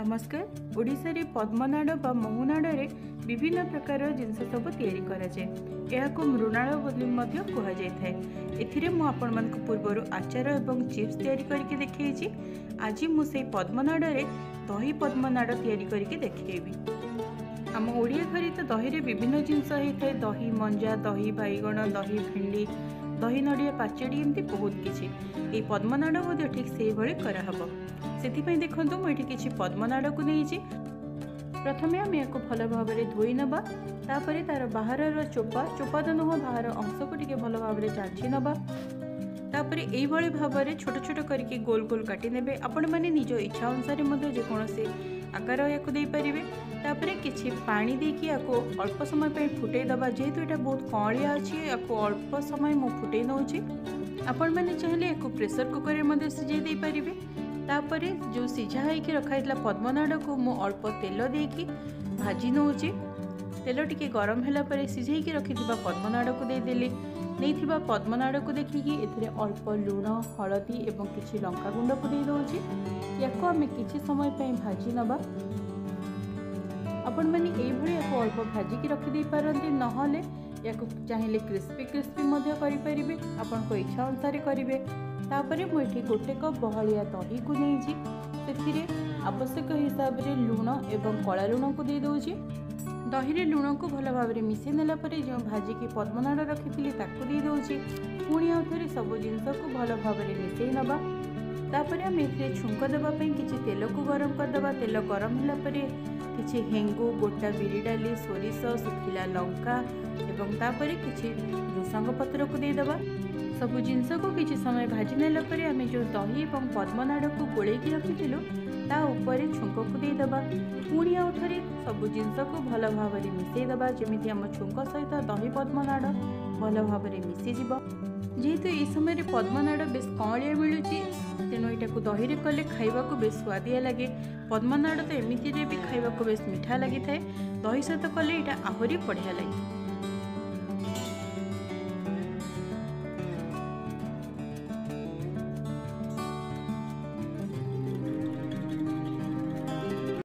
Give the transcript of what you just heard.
নমস্কার ওড়িশার পদ্মনাড় বা মহুনাড় রে বিভিন্ন প্রকারৰ জিনসা সব তৈয়াৰ কৰা যায় এহাক মৃণালয় ভূমিৰ মধ্য কোৱা যায় থৈ এতিৰে মই আপোনাক পূৰ্বৰ আচাৰ আৰু চিপস তৈয়াৰ কৰি দেখাইছি আজি মই সেই পদ্মনাড় রে দহি পদ্মনাড় তৈয়াৰ কৰি দেখুৱাইবি ଆମ ଓଡ଼ିଆ ଘରେ ତ ଦହିରେ ବିଭିନ୍ନ ଜିନିଷ ହେଇଥାଏ ଦହି ମଞ୍ଜା ଦହି ବାଇଗଣ ଦହି ଭେଣ୍ଡି ଦହି ନଡ଼ିଆ ପାଚେଡ଼ି ଏମିତି ବହୁତ କିଛି ଏଇ ପଦ୍ମନାଡ଼ ମଧ୍ୟ ଠିକ୍ ସେଇଭଳି କରାହେବ ସେଥିପାଇଁ ଦେଖନ୍ତୁ ମୁଁ ଏଠି କିଛି ପଦ୍ମନାଡ଼କୁ ନେଇଛି ପ୍ରଥମେ ଆମେ ଏହାକୁ ଭଲ ଭାବରେ ଧୋଇ ନେବା ତାପରେ ତା'ର ବାହାରର ଚୋପା ଚୋପା ତ ନୁହଁ ବାହାର ଅଂଶକୁ ଟିକେ ଭଲ ଭାବରେ ଚାଞ୍ଚି ନେବା ତାପରେ ଏଇଭଳି ଭାବରେ ଛୋଟ ଛୋଟ କରିକି ଗୋଲ ଗୋଲ କାଟିନେବେ ଆପଣମାନେ ନିଜ ଇଚ୍ଛା ଅନୁସାରେ ମଧ୍ୟ ଯେକୌଣସି आकार यापर कि पा कि अल्प समय पर फुटेद जेहेतु यहाँ बहुत कलिया अच्छी या अल्प समय मुझे फुटे नौ आपण मैंने चाहिए या प्रेसर कुकर में सीझेदारे तापर जो सीझा हो रखा पद्मनाड़ को मुझ अल्प तेल देक भाजी नौ ତେଲ ଟିକେ ଗରମ ହେଲା ପରେ ସିଝେଇକି ରଖିଥିବା ପଦ୍ମନାଡ଼କୁ ଦେଇଦେଲି ନେଇଥିବା ପଦ୍ମନାଡ଼କୁ ଦେଖିକି ଏଥିରେ ଅଳ୍ପ ଲୁଣ ହଳଦୀ ଏବଂ କିଛି ଲଙ୍କା ଗୁଣ୍ଡକୁ ଦେଇଦେଉଛି ୟାକୁ ଆମେ କିଛି ସମୟ ପାଇଁ ଭାଜି ନେବା ଆପଣମାନେ ଏଇଭଳି ଏକ ଅଳ୍ପ ଭାଜିକି ରଖିଦେଇପାରନ୍ତି ନହେଲେ ୟାକୁ ଚାହିଁଲେ କ୍ରିସ୍ପି କ୍ରିସ୍ପି ମଧ୍ୟ କରିପାରିବେ ଆପଣଙ୍କ ଇଚ୍ଛା ଅନୁସାରେ କରିବେ ତାପରେ ମୁଁ ଏଠି ଗୋଟେ କପ୍ ବହଳିଆ ଦହିକୁ ନେଇଛି ସେଥିରେ ଆବଶ୍ୟକ ହିସାବରେ ଲୁଣ ଏବଂ କଳା ଲୁଣକୁ ଦେଇଦେଉଛି दही लुण को भल भाव मिसई नाला जो भाजिकी पद्मनाड़ रखी ताकूँ पुणी आउ थे सब जिनस भल भाव मिसई ना तापर आम ए छुंक देवाई किसी तेल को गरम करदे तेल गरम होगापर कि हेंगू गोटा विरी डाली सोरस शुखला लंका किसी भूसंग पत्र को देदेबा সবো জিনসাকো কিচি সময় ভাজিলে পরে আমি যে দহি এবং পদ্মনাড়ক কো গলি কি রাখিছিলু তা উপরে চুঁককো দি দবা উনি উঠরি সবো জিনসাকো ভাল ভাবে মিটি দবা জেমিতি আমা চুঁককো সহিত দহি পদ্মনাড় ভাল ভাবে মিসি জিবো যেহেতু ই সময়রে পদ্মনাড় বেস কোড়িয়া মিলুচি তেনো এটা কো দহি রে কলি খাইবা কো বেস স্বাদিয়া লাগে পদ্মনাড় তো এমনি যে বি খাইবা কো বেস মিঠা লাগি থাই দহি সহিত কলি এটা আহরি পড়িয়া লাগি